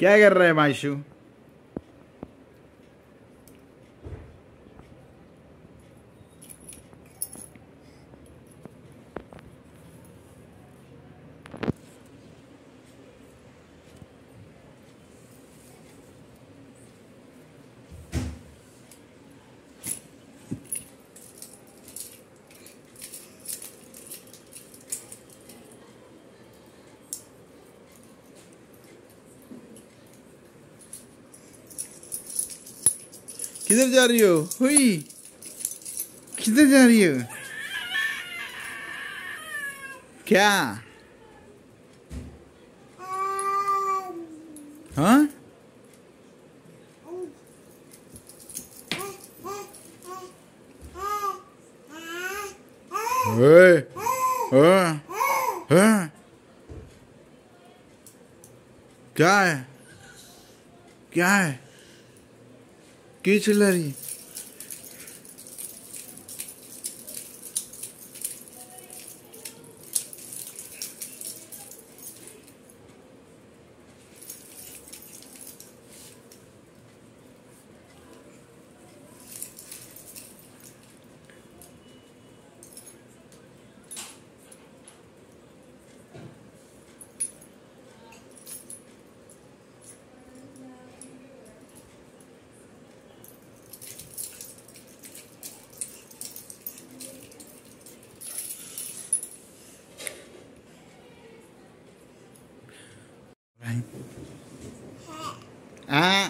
क्या कर रहे हैं किधर जा रही हो? हुई। किधर जा रही हो? क्या? हाँ? ओए ओए क्या है? क्या है? क्यों चिल्ला रही है Ah,